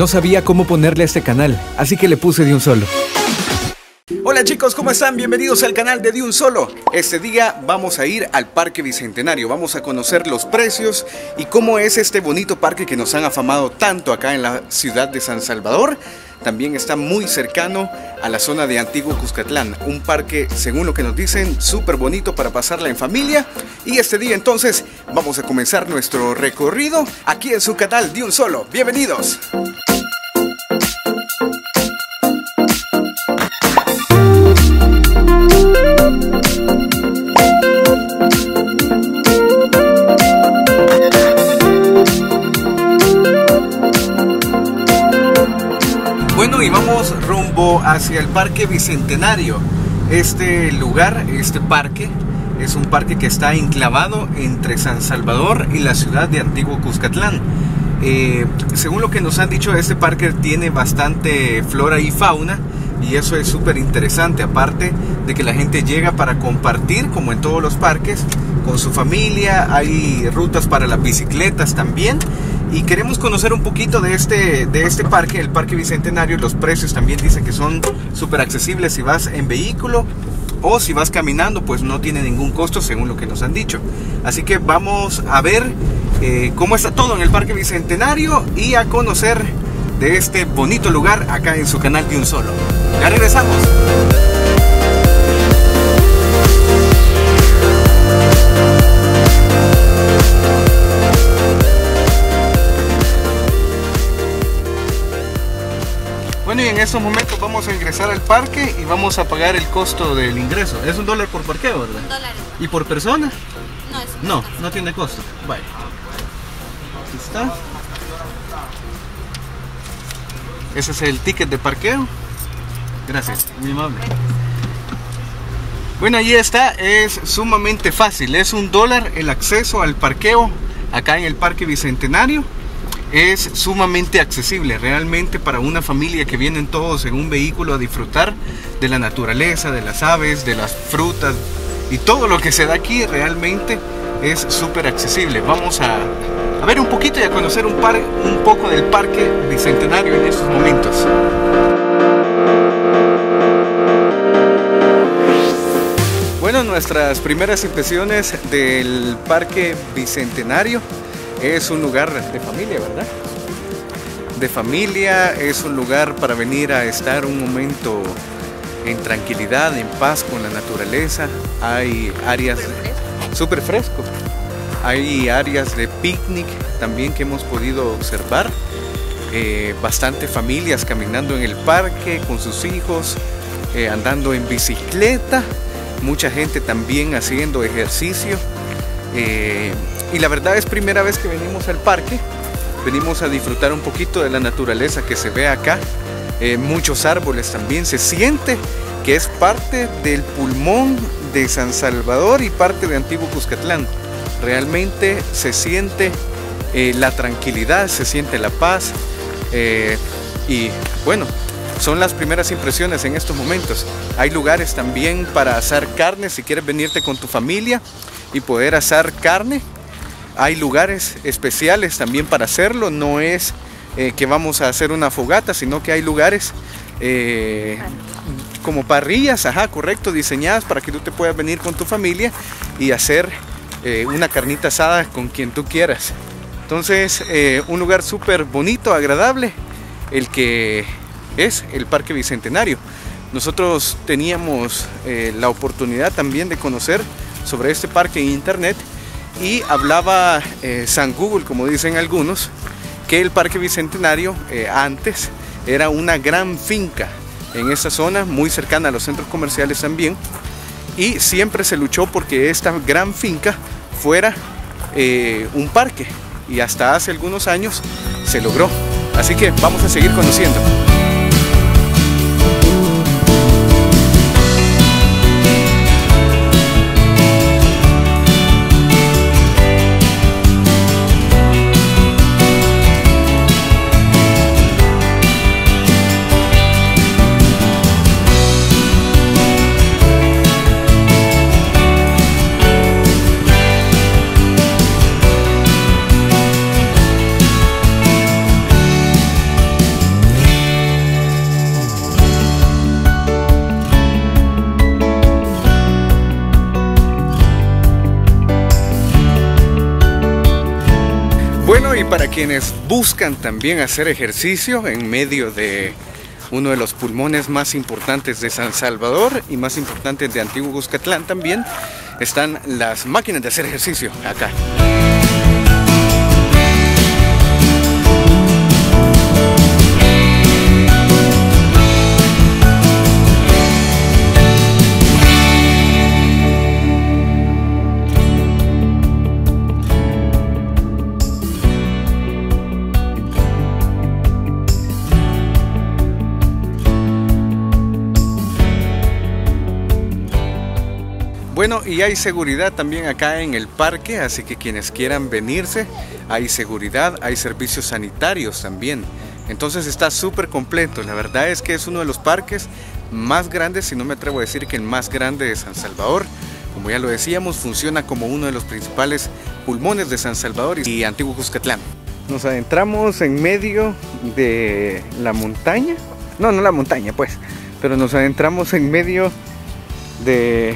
No sabía cómo ponerle a este canal, así que le puse de un solo. Hola chicos, ¿cómo están? Bienvenidos al canal de De Un Solo. Este día vamos a ir al Parque Bicentenario, vamos a conocer los precios y cómo es este bonito parque que nos han afamado tanto acá en la ciudad de San Salvador. También está muy cercano a la zona de Antiguo Cuscatlán, un parque, según lo que nos dicen, súper bonito para pasarla en familia. Y este día entonces vamos a comenzar nuestro recorrido aquí en su canal De Un Solo. Bienvenidos. Hacia el Parque Bicentenario. Este lugar, este parque, es un parque que está enclavado entre San Salvador y la ciudad de Antiguo Cuscatlán. Eh, según lo que nos han dicho, este parque tiene bastante flora y fauna y eso es súper interesante, aparte de que la gente llega para compartir, como en todos los parques, con su familia, hay rutas para las bicicletas también y queremos conocer un poquito de este, de este parque, el Parque Bicentenario. Los precios también dicen que son súper accesibles si vas en vehículo o si vas caminando, pues no tiene ningún costo según lo que nos han dicho. Así que vamos a ver eh, cómo está todo en el Parque Bicentenario y a conocer de este bonito lugar acá en su canal de un solo. Ya regresamos. Bueno, y en estos momentos vamos a ingresar al parque y vamos a pagar el costo del ingreso. Es un dólar por parqueo, ¿verdad? Un dólar. ¿Y por persona? No, es No, no tiene costo. Aquí está. Ese es el ticket de parqueo. Gracias, muy amable. Bueno, ahí está, es sumamente fácil. Es un dólar el acceso al parqueo acá en el Parque Bicentenario. Es sumamente accesible, realmente para una familia que vienen todos en un vehículo a disfrutar de la naturaleza, de las aves, de las frutas y todo lo que se da aquí realmente es súper accesible. Vamos a, a ver un poquito y a conocer un, par, un poco del Parque Bicentenario en estos momentos. Bueno, nuestras primeras impresiones del Parque Bicentenario es un lugar de familia, ¿verdad? De familia, es un lugar para venir a estar un momento en tranquilidad, en paz con la naturaleza. Hay áreas súper fresco. Hay áreas de picnic también que hemos podido observar. Eh, bastante familias caminando en el parque con sus hijos, eh, andando en bicicleta, mucha gente también haciendo ejercicio. Eh, y la verdad es primera vez que venimos al parque, venimos a disfrutar un poquito de la naturaleza que se ve acá, eh, muchos árboles también, se siente que es parte del pulmón de San Salvador y parte de Antiguo Cuscatlán. Realmente se siente eh, la tranquilidad, se siente la paz eh, y bueno, son las primeras impresiones en estos momentos. Hay lugares también para asar carne si quieres venirte con tu familia y poder asar carne. Hay lugares especiales también para hacerlo. No es eh, que vamos a hacer una fogata, sino que hay lugares eh, como parrillas, ajá, correcto, diseñadas para que tú te puedas venir con tu familia y hacer eh, una carnita asada con quien tú quieras. Entonces, un lugar súper bonito, agradable, el que es el Parque Bicentenario. Nosotros teníamos la oportunidad también de conocer sobre este parque en internet y hablaba eh, San Google, como dicen algunos, que el Parque Bicentenario eh, antes era una gran finca en esta zona, muy cercana a los centros comerciales también, y siempre se luchó porque esta gran finca fuera eh, un parque y hasta hace algunos años se logró. Así que vamos a seguir conociendo. Para quienes buscan también hacer ejercicio en medio de uno de los pulmones más importantes de San Salvador y más importantes de Antiguo Cuscatlán también, están las máquinas de hacer ejercicio acá. Bueno, y hay seguridad también acá en el parque, así que quienes quieran venirse, hay seguridad, hay servicios sanitarios también. Entonces está súper completo. La verdad es que es uno de los parques más grandes, si no me atrevo a decir que el más grande de San Salvador. Como ya lo decíamos, funciona como uno de los principales pulmones de San Salvador y Antiguo Cuscatlán. Nos adentramos en medio de la montaña. No, no la montaña, pues. Pero nos adentramos en medio de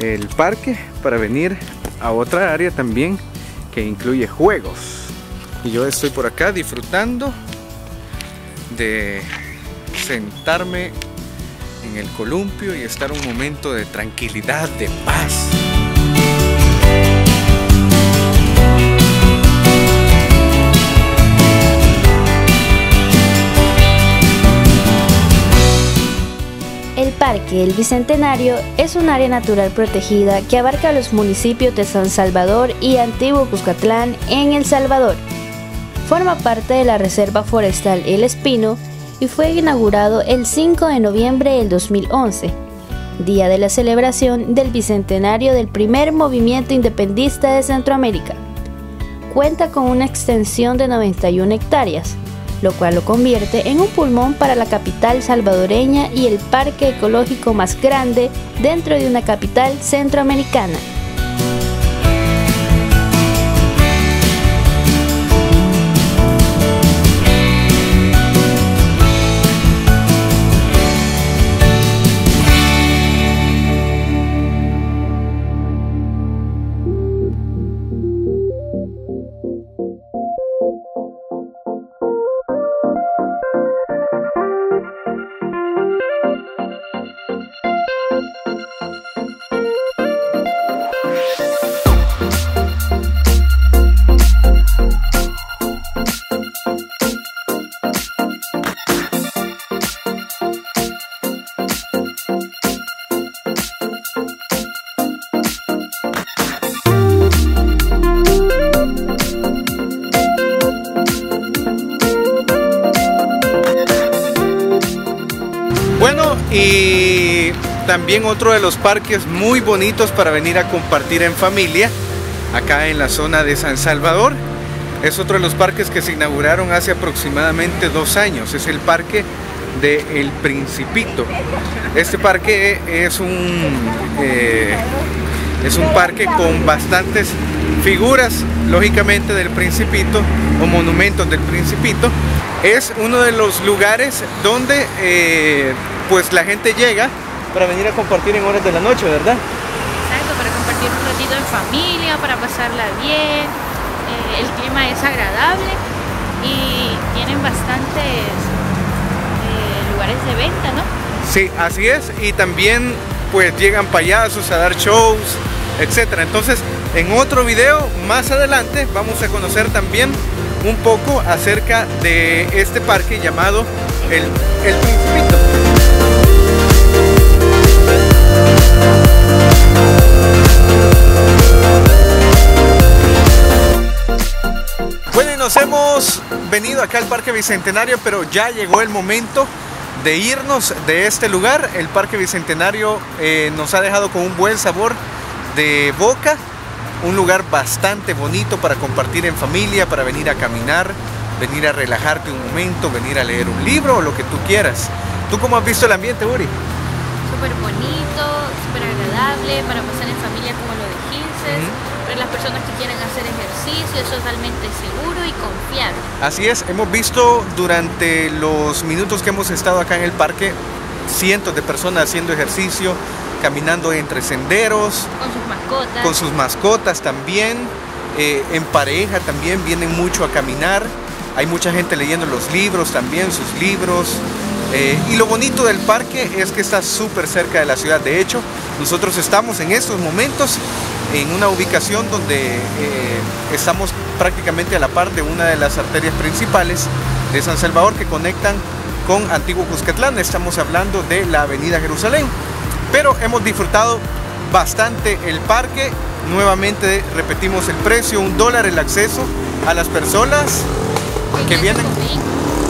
el parque para venir a otra área también que incluye juegos. Y yo estoy por acá disfrutando de sentarme en el columpio y estar un momento de tranquilidad, de paz. Parque El Bicentenario es un área natural protegida que abarca los municipios de San Salvador y Antiguo Cuscatlán en El Salvador. Forma parte de la Reserva Forestal El Espino y fue inaugurado el 5 de noviembre del 2011, día de la celebración del bicentenario del primer movimiento independista de Centroamérica. Cuenta con una extensión de 91 hectáreas, lo cual lo convierte en un pulmón para la capital salvadoreña y el parque ecológico más grande dentro de una capital centroamericana. Y también otro de los parques muy bonitos para venir a compartir en familia, acá en la zona de San Salvador. Es otro de los parques que se inauguraron hace aproximadamente dos años. Es el parque de El Principito. Este parque es un, eh, es un parque con bastantes figuras, lógicamente, del Principito o monumentos del Principito. Es uno de los lugares donde eh, pues la gente llega para venir a compartir en horas de la noche, ¿verdad? Exacto, para compartir un ratito en familia, para pasarla bien. eh, el clima es agradable y tienen bastantes eh, lugares de venta, ¿no? Sí, así es. Y también pues llegan payasos a dar shows, etcétera. Entonces, en otro video más adelante vamos a conocer también un poco acerca de este parque llamado El, el Principito. Bueno, y nos hemos venido acá al Parque Bicentenario, pero ya llegó el momento de irnos de este lugar. El Parque Bicentenario eh, nos ha dejado con un buen sabor de boca, un lugar bastante bonito para compartir en familia, para venir a caminar, venir a relajarte un momento, venir a leer un libro o lo que tú quieras. ¿Tú cómo has visto el ambiente, Uri? Súper bonito, súper agradable para pasar en familia como lo dijiste. Ujú. Para las personas que quieren hacer ejercicio es totalmente seguro y confiable. Así es, hemos visto durante los minutos que hemos estado acá en el parque cientos de personas haciendo ejercicio, caminando entre senderos, Con sus mascotas. con sus mascotas también. eh, en pareja también vienen mucho a caminar. Hay mucha gente leyendo los libros también, sus libros. Eh, y lo bonito del parque es que está súper cerca de la ciudad. De hecho, nosotros estamos en estos momentos en una ubicación donde eh, estamos prácticamente a la par de una de las arterias principales de San Salvador que conectan con Antiguo Cuscatlán. Estamos hablando de la Avenida Jerusalén. Pero hemos disfrutado bastante el parque. Nuevamente repetimos el precio, un dólar el acceso a las personas que vienen,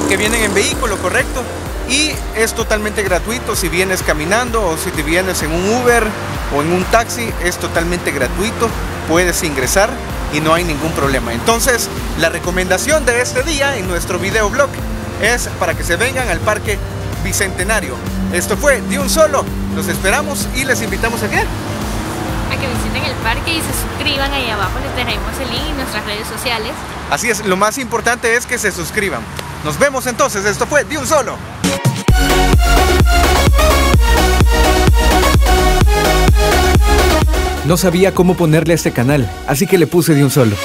que vienen en vehículo, correcto. Y es totalmente gratuito si vienes caminando o si te vienes en un Uber o en un taxi, es totalmente gratuito. Puedes ingresar y no hay ningún problema. Entonces, la recomendación de este día en nuestro video blog es para que se vengan al Parque Bicentenario. Esto fue de un solo. Los esperamos y les invitamos a qué? A que visiten el parque y se suscriban. Ahí abajo les dejaremos el link en nuestras redes sociales. Así es, lo más importante es que se suscriban. Nos vemos entonces. Esto fue de un solo. No sabía cómo ponerle a este canal, así que le puse de un solo.